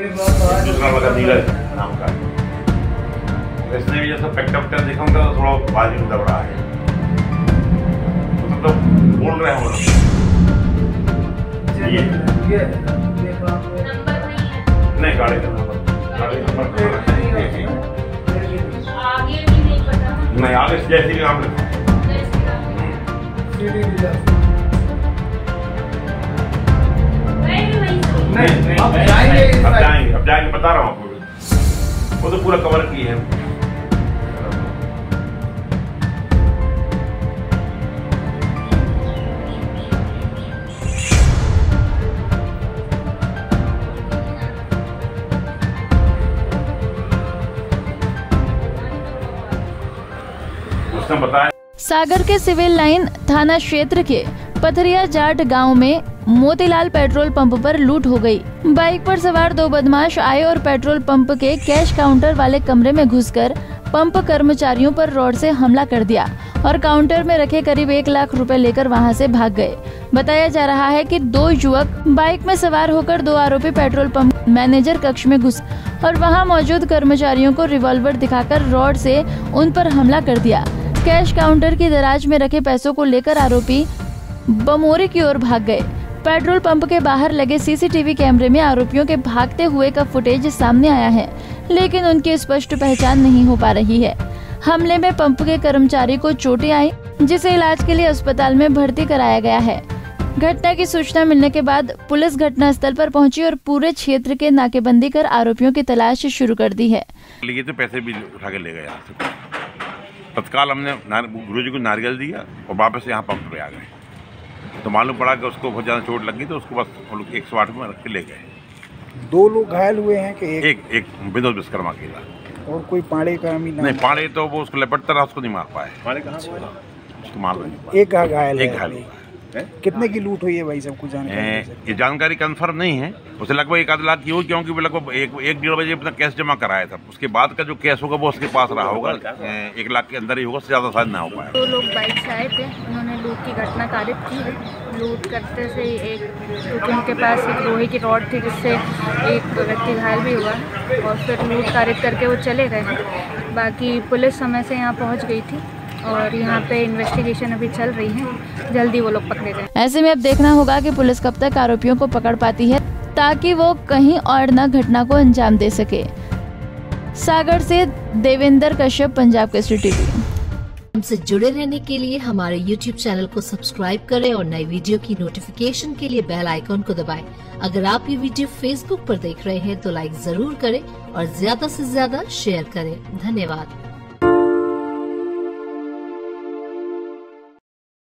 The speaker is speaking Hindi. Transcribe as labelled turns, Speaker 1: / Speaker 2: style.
Speaker 1: दूसरा लगा नीरज नाम का। इसने भी जैसा पैक्टा देखा होगा तो थोड़ा बाजू दब रहा है। मतलब तो बोल रहे हैं लोग ये।
Speaker 2: नहीं
Speaker 1: गाड़ी का नंबर। गाड़ी का नंबर तो नहीं
Speaker 2: आगे भी नहीं पता।
Speaker 1: नहीं आगे जैसे कि आप लिखो
Speaker 3: नहीं,
Speaker 1: अब
Speaker 3: अब जाएँगे
Speaker 1: अब जाएँगे अब जाएँगे बता रहा हूँ आपको। वो तो पूरा कवर की है।
Speaker 4: सागर के सिविल लाइन थाना क्षेत्र के पथरिया जाट गाँव में मोतीलाल पेट्रोल पंप पर लूट हो गई। बाइक पर सवार दो बदमाश आए और पेट्रोल पंप के कैश काउंटर वाले कमरे में घुसकर पंप कर्मचारियों पर रोड से हमला कर दिया और काउंटर में रखे करीब एक लाख रुपए लेकर वहाँ से भाग गए। बताया जा रहा है कि दो युवक बाइक में सवार होकर दो आरोपी पेट्रोल पंप मैनेजर कक्ष में घुस और वहाँ मौजूद कर्मचारियों को रिवॉल्वर दिखाकर रॉड से उन पर हमला कर दिया। कैश काउंटर की दराज में रखे पैसों को लेकर आरोपी बमोरी की ओर भाग गए। पेट्रोल पंप के बाहर लगे सीसीटीवी कैमरे में आरोपियों के भागते हुए का फुटेज सामने आया है, लेकिन उनकी स्पष्ट पहचान नहीं हो पा रही है। हमले में पंप के कर्मचारी को चोटें आई, जिसे इलाज के लिए अस्पताल में भर्ती कराया गया है। घटना की सूचना मिलने के बाद पुलिस घटना स्थल पर पहुँची और पूरे क्षेत्र के नाकेबंदी कर आरोपियों की तलाश शुरू कर दी है।
Speaker 1: लिए थे पैसे भी उठा के ले गए तत्काल हमने गुरु जी को नारियल दिया और वापस यहाँ पंप पे आ गए। तो मालूम पड़ा कि उसको बहुत ज़्यादा चोट लगी तो उसको बस हम लोग एक सौ आठ में रख के ले गए।
Speaker 5: दो लोग घायल हुए हैं कि एक,
Speaker 1: एक एक विनोद विश्वकर्मा के
Speaker 5: और कोई पाड़े का भी
Speaker 1: नहीं पाड़े तो वो उसको लपटता रहा उसको नहीं मार पाए। पाड़े कहाँ उसको मार नहीं
Speaker 5: एक घायल
Speaker 1: एक घायल हुआ। है?
Speaker 5: कितने की लूट हुई है भाई सब कुछ जानकारी
Speaker 1: ये जानकारी कंफर्म नहीं है। उसे लगभग एक आध लाख की हुई क्योंकि वो लगभग एक एक डेढ़ बजे अपना कैश जमा कराया था। उसके बाद का जो कैश होगा वो उसके पास रहा होगा। एक लाख के अंदर ही होगा उससे ज़्यादा शायद ना हो पाया।
Speaker 6: दो लोग बाइक से आए थे। उन्होंने लूट की घटना कारित की। लूट करते से एक क्योंकि उनके पास एक लोहे की रॉड थी जिससे एक व्यक्ति घायल भी हुआ। और फिर लूट कारित करके वो चले गए। बाकी पुलिस समय से यहाँ पहुँच गई थी। और यहाँ पे इन्वेस्टिगेशन अभी चल रही है। जल्दी वो लोग पकड़े गए
Speaker 4: ऐसे में अब देखना होगा कि पुलिस कब तक आरोपियों को पकड़ पाती है ताकि वो कहीं और न घटना को अंजाम दे सके। सागर से देवेंद्र कश्यप पंजाब के टीवी।
Speaker 7: हमसे जुड़े रहने के लिए हमारे YouTube चैनल को सब्सक्राइब करें और नई वीडियो की नोटिफिकेशन के लिए बेल आइकॉन को दबाएँ। अगर आप ये वीडियो Facebook पर देख रहे हैं तो लाइक ज़रूर करें और ज़्यादा से ज़्यादा शेयर करें। धन्यवाद।